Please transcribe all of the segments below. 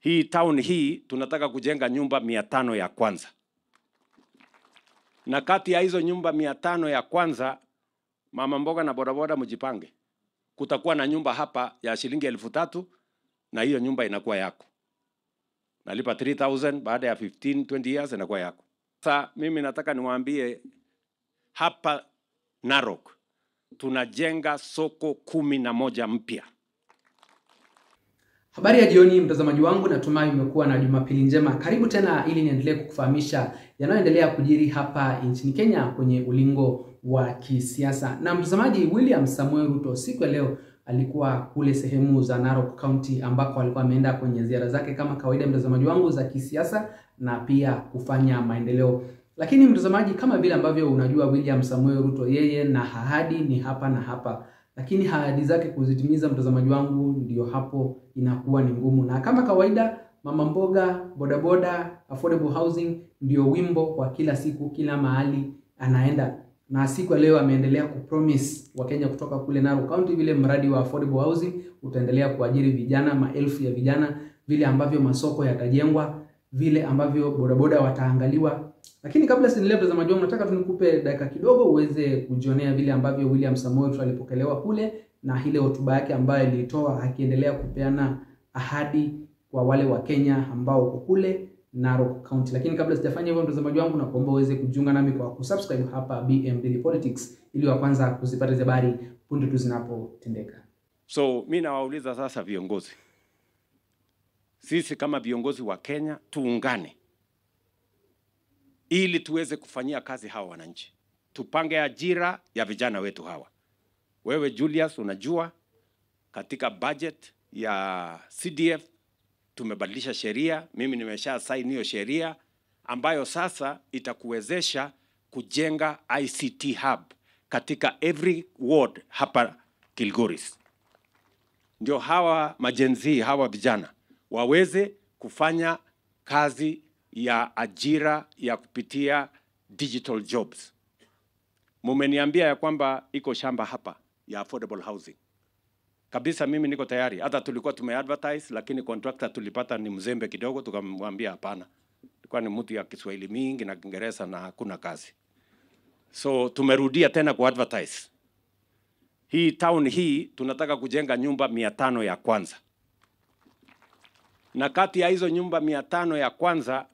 Hii town hii tunataka kujenga nyumba mia tano ya kwanza, na kati ya hizo nyumba mia tano ya kwanza, mama mboga na bodaboda mjipange, kutakuwa na nyumba hapa ya shilingi elfu tatu na hiyo nyumba inakuwa yako, nalipa 3000 baada ya 15 20 years inakuwa yako. Sasa mimi nataka niwaambie hapa Narok tunajenga soko kumi na moja mpya. Habari ya jioni mtazamaji wangu, natumai umekuwa na Jumapili njema. Karibu tena ili niendelee kukufahamisha yanayoendelea kujiri hapa nchini Kenya kwenye ulingo wa kisiasa. Na mtazamaji, William Samuel Ruto siku ya leo alikuwa kule sehemu za Narok County ambako alikuwa ameenda kwenye ziara zake kama kawaida, mtazamaji wangu, za kisiasa na pia kufanya maendeleo. Lakini mtazamaji, kama vile ambavyo unajua, William Samuel Ruto yeye na ahadi ni hapa na hapa lakini ahadi zake kuzitimiza, mtazamaji wangu, ndio hapo inakuwa ni ngumu. Na kama kawaida, mama mboga, bodaboda, affordable housing ndio wimbo kwa kila siku, kila mahali anaenda. Na siku ya leo ameendelea kupromise Wakenya kutoka kule Narok County vile mradi wa affordable housing utaendelea kuajiri vijana, maelfu ya vijana, vile ambavyo masoko yatajengwa, vile ambavyo bodaboda wataangaliwa lakini kabla siendelee, mtazamaji wangu, nataka tunikupe dakika kidogo uweze kujionea vile ambavyo William Samoei Ruto alipokelewa kule na ile hotuba yake ambayo ilitoa akiendelea kupeana ahadi kwa wale wa Kenya ambao uko kule Narok County. Lakini kabla sijafanya hivyo, mtazamaji wangu, nakuomba uweze kujiunga nami kwa kusubscribe hapa BM Daily Politics ili wa kwanza kuzipata habari punde tu zinapotendeka. So mi nawauliza sasa viongozi, sisi kama viongozi wa Kenya tuungane ili tuweze kufanyia kazi hawa wananchi, tupange ajira ya vijana wetu hawa. Wewe Julius, unajua katika budget ya CDF tumebadilisha sheria, mimi nimesha sign hiyo sheria ambayo sasa itakuwezesha kujenga ICT hub katika every ward hapa Kilgoris, ndio hawa majenzi hawa vijana waweze kufanya kazi ya ajira ya kupitia digital jobs. Mumeniambia ya kwamba iko shamba hapa ya affordable housing kabisa. Mimi niko tayari, hata tulikuwa tumeadvertise, lakini contractor tulipata ni mzembe kidogo, tukamwambia hapana, ilikuwa ni mtu ya Kiswahili mingi na Kiingereza na hakuna kazi, so tumerudia tena ku advertise. Hii town hii tunataka kujenga nyumba mia tano ya kwanza, na kati ya hizo nyumba mia tano ya kwanza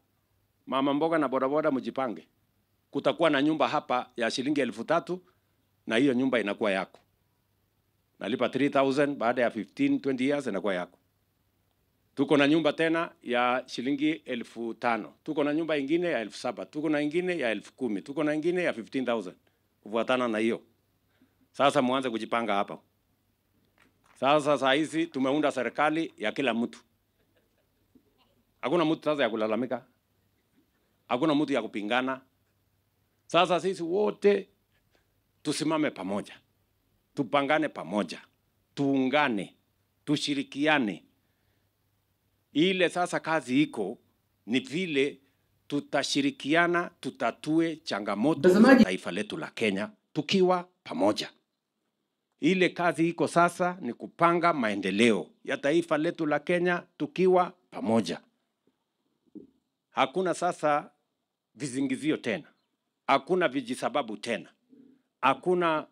mama mboga na bodaboda mjipange, kutakuwa na nyumba hapa ya shilingi elfu tatu na hiyo nyumba inakuwa yako, nalipa 3000 baada ya 15 20 years inakuwa yako. Tuko na nyumba tena ya shilingi elfu tano. Tuko na nyumba ingine ya elfu saba. Tuko na ingine ya elfu kumi. Tuko na ingine ya 15000 kufuatana na hiyo. Sasa muanze kujipanga hapa. Sasa saa hizi tumeunda serikali ya kila mtu, hakuna mtu sasa ya kulalamika hakuna mtu ya kupingana. Sasa sisi wote tusimame pamoja, tupangane pamoja, tuungane, tushirikiane. Ile sasa kazi iko ni vile tutashirikiana, tutatue changamoto za taifa letu la Kenya tukiwa pamoja. Ile kazi iko sasa ni kupanga maendeleo ya taifa letu la Kenya tukiwa pamoja. Hakuna sasa vizingizio tena, hakuna vijisababu tena, hakuna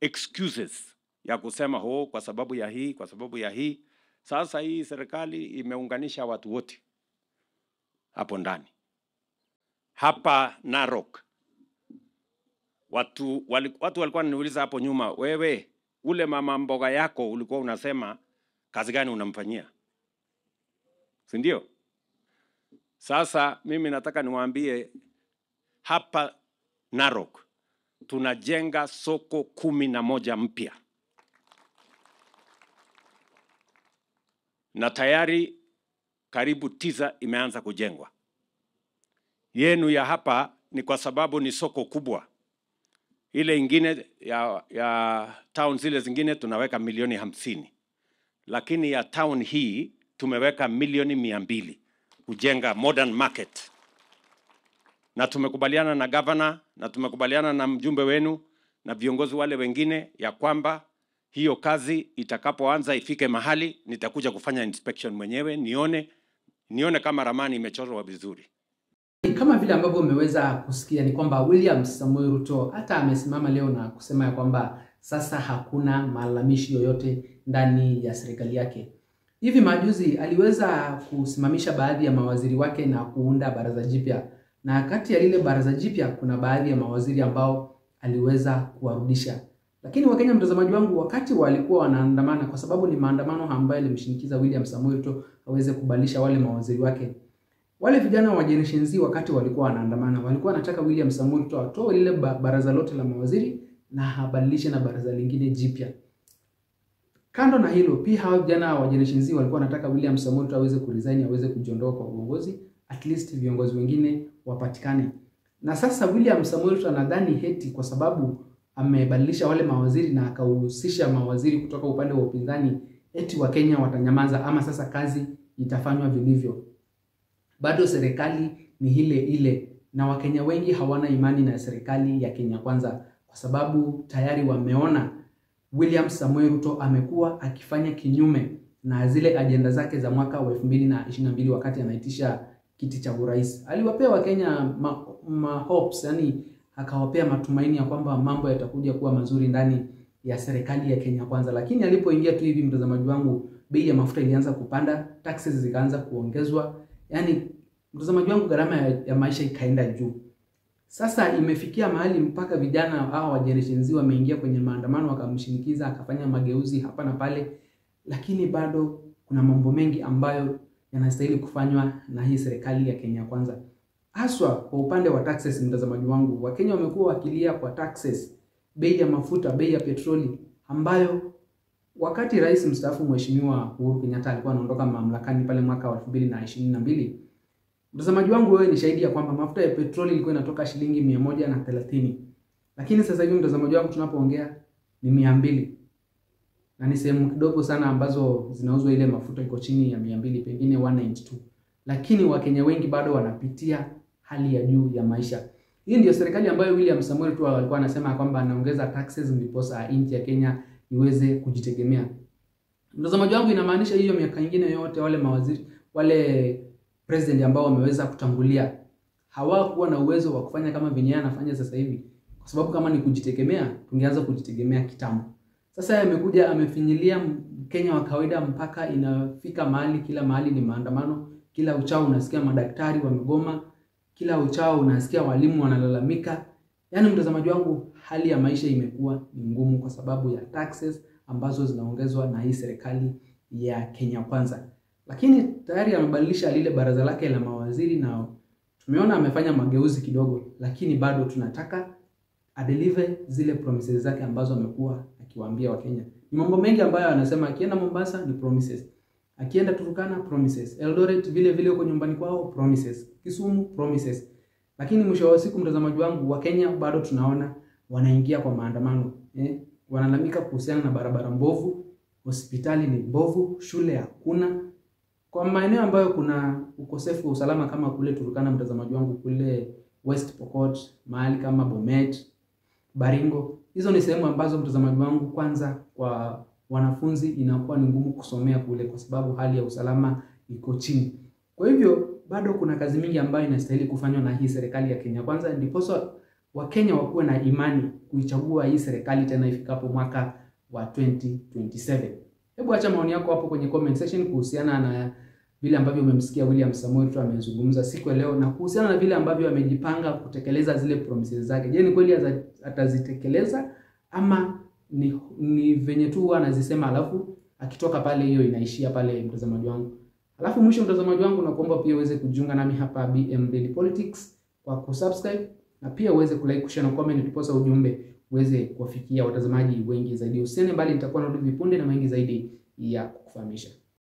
excuses ya kusema ho, kwa sababu ya hii, kwa sababu ya hii. Sasa hii serikali imeunganisha watu wote hapo ndani. Hapa Narok watu, wali, watu walikuwa wananiuliza hapo nyuma, wewe ule mama mboga yako ulikuwa unasema kazi gani unamfanyia, si ndio? Sasa mimi nataka niwaambie hapa Narok tunajenga soko kumi na moja mpya na tayari karibu tisa imeanza kujengwa. Yenu ya hapa ni kwa sababu ni soko kubwa. Ile ingine ya, ya town zile zingine tunaweka milioni hamsini, lakini ya town hii tumeweka milioni mia mbili kujenga modern market, na tumekubaliana na gavana na tumekubaliana na mjumbe wenu na viongozi wale wengine ya kwamba hiyo kazi itakapoanza ifike mahali, nitakuja kufanya inspection mwenyewe nione nione kama ramani imechorwa vizuri. Kama vile ambavyo umeweza kusikia ni kwamba William Samoei Ruto hata amesimama leo na kusema ya kwamba sasa hakuna malalamishi yoyote ndani ya serikali yake. Hivi majuzi aliweza kusimamisha baadhi ya mawaziri wake na kuunda baraza jipya, na kati ya lile baraza jipya kuna baadhi ya mawaziri ambao aliweza kuwarudisha. Lakini Wakenya, mtazamaji wangu, wakati walikuwa wanaandamana, kwa sababu ni maandamano ambayo yalimshinikiza William Samoei Ruto aweze kubadilisha wale mawaziri wake wale vijana wa Generation Z wakati walikuwa wanaandamana, walikuwa wanataka William Samoei Ruto atoe lile baraza lote la mawaziri na abadilishe na baraza lingine jipya. Kando na hilo, pia hao vijana wa Generation Z walikuwa wanataka William Samoei Ruto aweze kuresign, aweze kujiondoa kwa uongozi, at least viongozi wengine wapatikane. Na sasa William Samoei Ruto anadhani heti kwa sababu amebadilisha wale mawaziri na akahusisha mawaziri kutoka upande wa upinzani, eti wa Kenya watanyamaza ama sasa kazi itafanywa vilivyo. Bado serikali ni ile ile na Wakenya wengi hawana imani na serikali ya Kenya Kwanza kwa sababu tayari wameona William Samoei Ruto amekuwa akifanya kinyume na zile ajenda zake za mwaka wa 2022 wakati anaitisha kiti cha urais. Aliwapea Wakenya ma, ma hopes, yani akawapea matumaini ya kwamba mambo yatakuja kuwa mazuri ndani ya serikali ya Kenya Kwanza, lakini alipoingia tu hivi, mtazamaji wangu, bei ya mafuta ilianza kupanda, taxes zikaanza kuongezwa yani mtazamaji wangu, gharama ya, ya maisha ikaenda juu. Sasa imefikia mahali mpaka vijana hao wa Generation Z wameingia kwenye maandamano, wakamshinikiza akafanya mageuzi hapa na pale, lakini bado kuna mambo mengi ambayo yanastahili kufanywa na hii serikali ya Kenya Kwanza, haswa kwa upande wa taxes. Mtazamaji wangu, Wakenya wamekuwa wakilia kwa taxes, bei ya mafuta, bei ya petroli ambayo wakati rais mstaafu Mheshimiwa Uhuru Kenyatta alikuwa anaondoka mamlakani pale mwaka wa 2022, mtazamaji wangu, wewe ni shahidi ya kwamba mafuta ya petroli ilikuwa inatoka shilingi mia moja na thelathini, lakini sasa hivi mtazamaji wangu, tunapoongea ni mia mbili na ni sehemu kidogo sana ambazo zinauzwa ile mafuta iko chini ya mia mbili, pengine 192, lakini Wakenya wengi bado wanapitia hali ya juu ya maisha. Hii ndio serikali ambayo William Samuel tu alikuwa anasema kwamba anaongeza taxes ndiposa nchi ya Kenya iweze kujitegemea. Mtazamaji wangu, inamaanisha hiyo miaka ingine yote wale mawaziri wale president ambao wameweza kutangulia hawakuwa na uwezo wa kufanya kama venye anafanya sasa hivi, kwa sababu kama ni kujitegemea, tungeanza kujitegemea kitambo. Sasa amekuja amefinyilia Kenya wa kawaida mpaka inafika mahali, kila mahali ni maandamano, kila uchao unasikia madaktari wamegoma, kila uchao unasikia walimu wanalalamika. Yaani mtazamaji wangu, hali ya maisha imekuwa ni ngumu kwa sababu ya taxes ambazo zinaongezwa na hii serikali ya Kenya Kwanza. Lakini tayari amebadilisha lile baraza lake la mawaziri na tumeona amefanya mageuzi kidogo, lakini bado tunataka adeliver zile promises zake ambazo amekuwa akiwaambia Wakenya. Ni mambo mengi ambayo anasema, akienda Mombasa ni promises, akienda Turkana promises, Eldoret vile vile huko nyumbani kwao promises, Kisumu promises. Lakini mwisho wa siku mtazamaji wangu, Wakenya bado tunaona wanaingia kwa maandamano eh, Wanalamika kuhusiana na barabara mbovu, hospitali ni mbovu, shule hakuna. Kwa maeneo ambayo kuna ukosefu wa usalama kama kule Turkana, mtazamaji wangu, kule West Pokot, mahali kama Bomet, Baringo, hizo ni sehemu ambazo mtazamaji wangu, kwanza kwa wanafunzi inakuwa ni ngumu kusomea kule kwa sababu hali ya usalama iko chini. Kwa hivyo bado kuna kazi mingi ambayo inastahili kufanywa na hii serikali ya Kenya Kwanza, ndiposa Wakenya wakuwe na imani kuichagua hii serikali tena ifikapo mwaka wa 2027. Hebu acha maoni yako hapo kwenye comment section kuhusiana na vile ambavyo umemsikia William Samoei Ruto amezungumza siku ya leo na kuhusiana na vile ambavyo amejipanga kutekeleza zile promises zake. Je, ni kweli atazitekeleza ama ni, ni venye tu anazisema alafu akitoka pale hiyo inaishia pale, mtazamaji wangu. Alafu mwisho mtazamaji wangu, nakuomba pia uweze kujiunga nami hapa BM Daily Politics kwa kusubscribe na pia uweze kulike, kushare na comment, tuposa ujumbe uweze kuwafikia watazamaji wengi zaidi. Usiende mbali, nitakuwa narudi vipunde na mengi zaidi ya kukufahamisha.